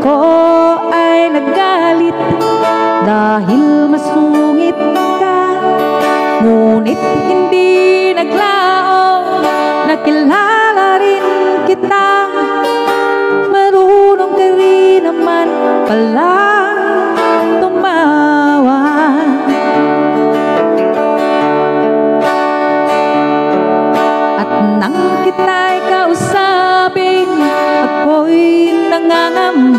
ko ay nagalit Dahil masungit ka. Ngunit hindi naglaong Nakilala rin kita. Marunong ka rin naman pala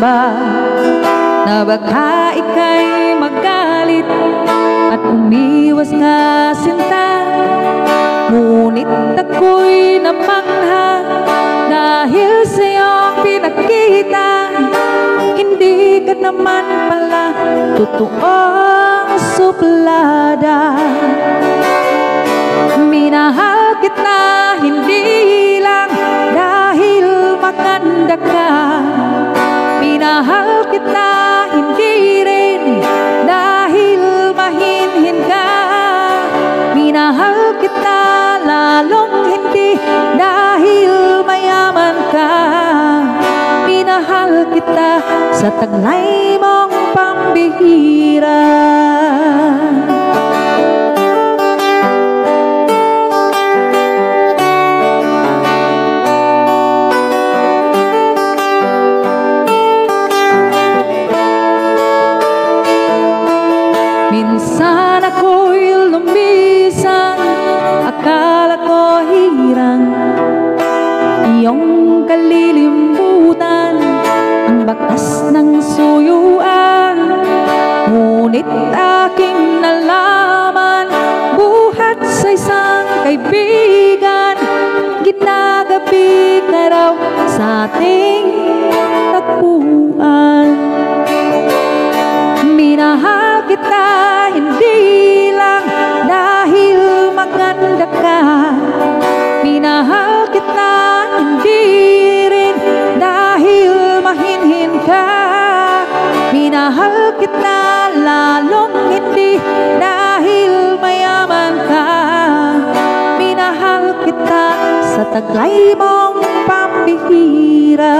nangangamba Na baka ika'y magalit At umiwas nga sinta. Ngunit ako'y namangha Dahil sa'yo pinakita. Hindi ka naman pala Totoong suplada. Minahal kita kita sa taglay mong pambihira. Minsan ako'y lumisan Akala ko hirang Iyong kalilimutan ng suyuan. Ngunit aking nalaman Buhat sa isang kaibigan Ginagabi ka raw sa ating tagpuan. Minahal kita Minahal kita lalong hindi. Dahil mayaman ka Minahal kita sa taglay mong pambihira.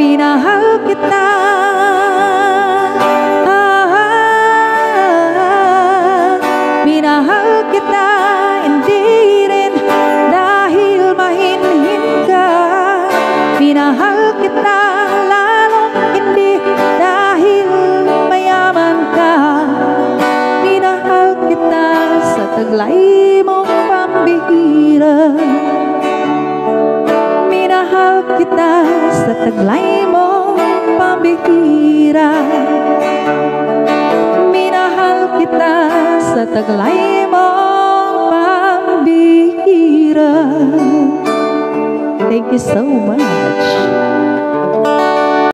Minahal kita. Ah, Minahal kita taglay mong pambihira Minahal kita sa taglay mong pambihira Minahal kita sa taglay mong pambihira Thank you so much.